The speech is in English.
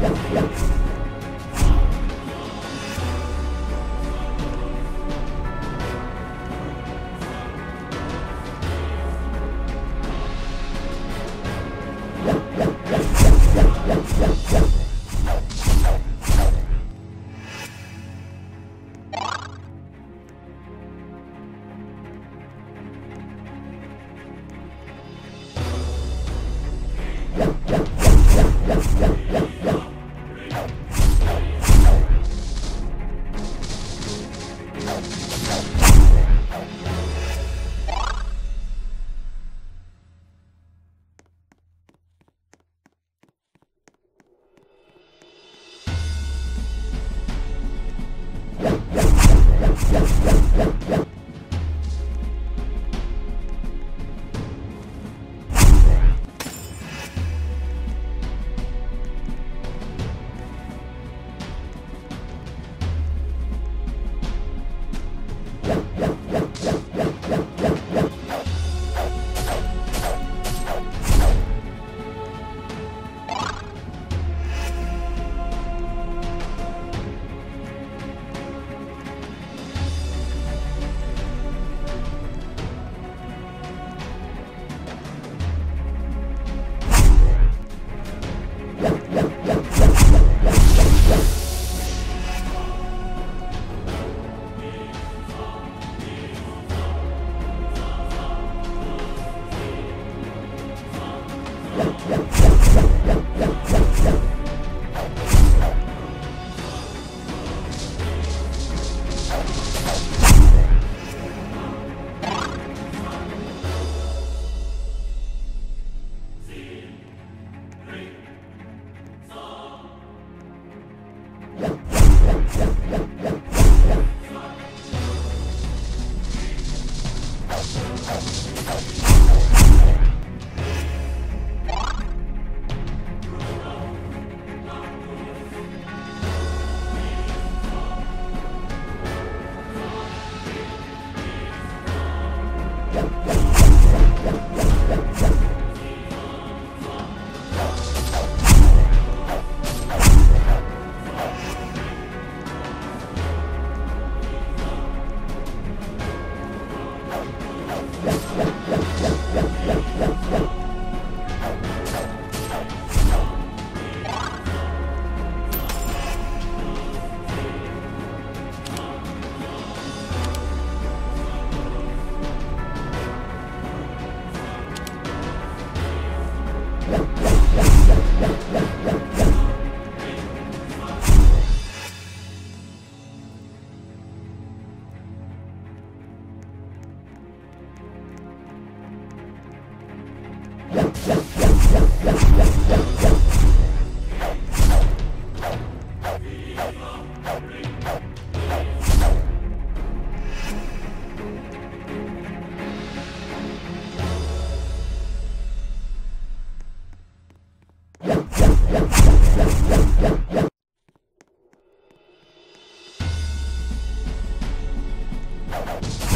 Yeah, yeah. you